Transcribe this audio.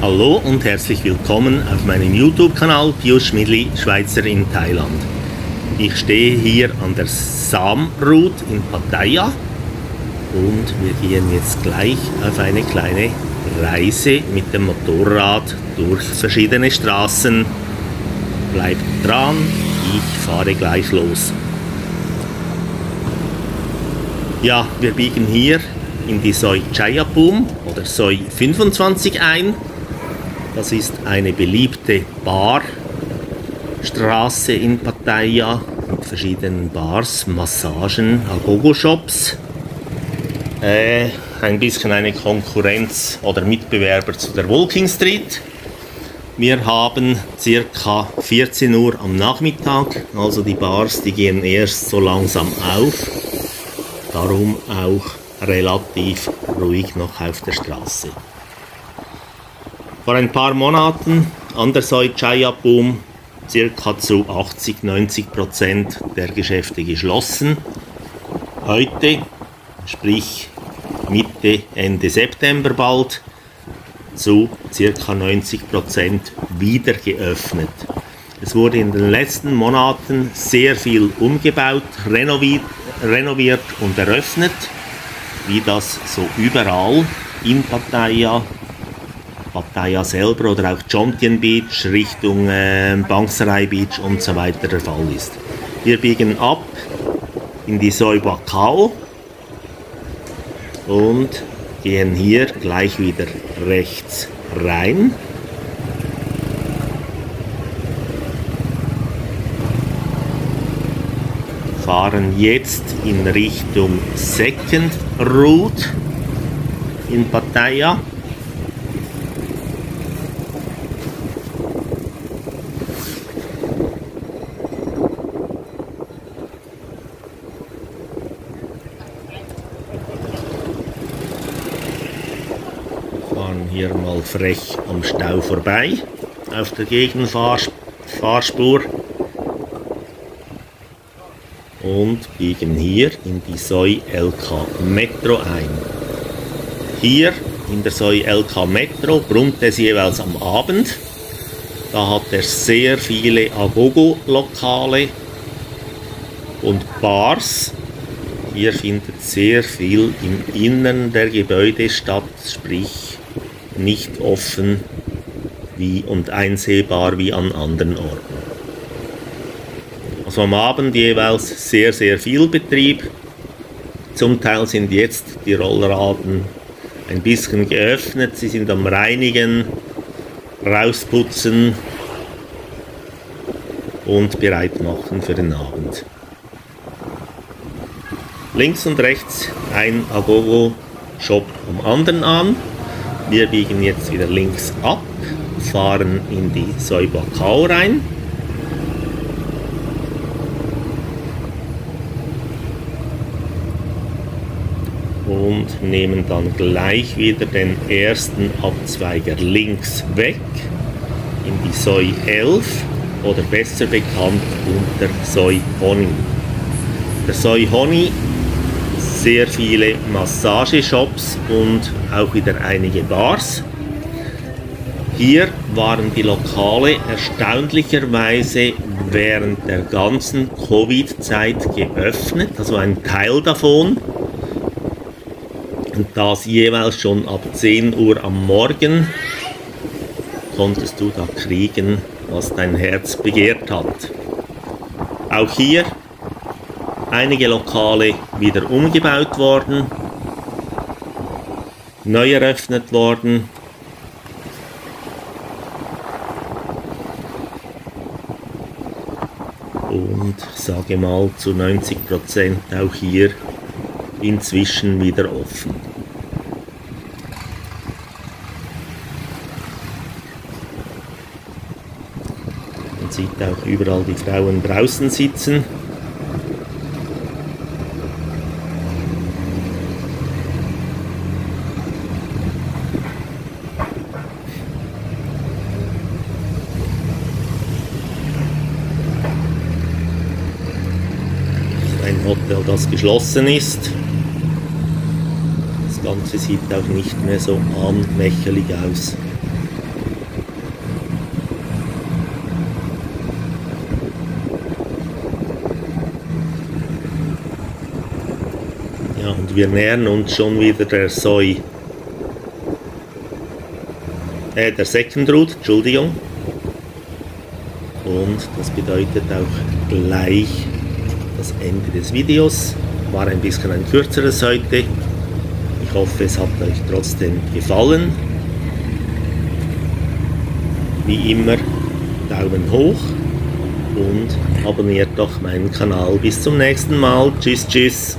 Hallo und herzlich willkommen auf meinem YouTube-Kanal Pius Schmidli, Schweizer in Thailand. Ich stehe hier an der Sam Route in Pattaya und wir gehen jetzt gleich auf eine kleine Reise mit dem Motorrad durch verschiedene Straßen. Bleibt dran, ich fahre gleich los. Ja, wir biegen hier in die Soi Chayapum oder Soi 25 ein das ist eine beliebte Barstraße in Pattaya mit verschiedenen Bars, Massagen, Agogo-Shops. Äh, ein bisschen eine Konkurrenz oder Mitbewerber zu der Walking Street. Wir haben circa 14 Uhr am Nachmittag, also die Bars, die gehen erst so langsam auf. Darum auch relativ ruhig noch auf der Straße. Vor ein paar Monaten an der Soi Chaya Boom circa zu 80-90 Prozent der Geschäfte geschlossen. Heute, sprich Mitte, Ende September bald, zu circa 90 Prozent wieder geöffnet. Es wurde in den letzten Monaten sehr viel umgebaut, renoviert, renoviert und eröffnet, wie das so überall in Pattaya Pattaya selber oder auch Jontian Beach Richtung äh, Bangsarai Beach und so weiter der Fall ist. Wir biegen ab in die Soibakao und gehen hier gleich wieder rechts rein. Fahren jetzt in Richtung Second Route in Pattaya. Hier mal frech am Stau vorbei auf der Gegenfahrspur und biegen hier in die Soi LK Metro ein. Hier in der Soi LK Metro brummt es jeweils am Abend. Da hat er sehr viele Agogo-Lokale und Bars. Hier findet sehr viel im Innern der Gebäude statt, sprich nicht offen wie und einsehbar wie an anderen Orten. Also am Abend jeweils sehr, sehr viel Betrieb. Zum Teil sind jetzt die Rollraden ein bisschen geöffnet, sie sind am Reinigen, rausputzen und bereit machen für den Abend. Links und rechts ein Agogo-Shop am anderen an. Wir biegen jetzt wieder links ab, fahren in die Säubakau rein. Und nehmen dann gleich wieder den ersten Abzweiger links weg in die Soi 11 oder besser bekannt unter Soi Honey. Der Soi Honey sehr viele Massageshops und auch wieder einige Bars. Hier waren die Lokale erstaunlicherweise während der ganzen Covid-Zeit geöffnet, also ein Teil davon. Und das jeweils schon ab 10 Uhr am Morgen konntest du da kriegen, was dein Herz begehrt hat. Auch hier einige Lokale wieder umgebaut worden, neu eröffnet worden. Und sage mal zu 90% auch hier inzwischen wieder offen. Man sieht auch überall die Frauen draußen sitzen. Hotel, das geschlossen ist. Das Ganze sieht auch nicht mehr so anmächerlich aus. Ja, und wir nähern uns schon wieder der Soi. Äh, der Second Route, Entschuldigung. Und das bedeutet auch gleich das Ende des Videos. War ein bisschen ein kürzeres heute. Ich hoffe, es hat euch trotzdem gefallen. Wie immer, Daumen hoch und abonniert doch meinen Kanal. Bis zum nächsten Mal. Tschüss, tschüss.